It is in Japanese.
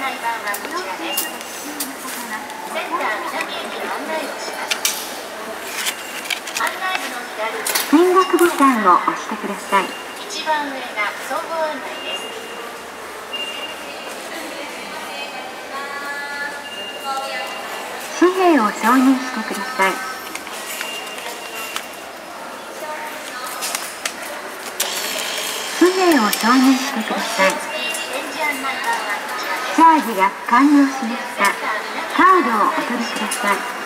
内板はこちらですセンター南駅の案内をします案内図の左進学ボタンを押してください。一番上が総合案内です。紙幣を挿入してください。紙幣を挿入してください。チャージが完了しました。カードをお取りください。